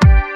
you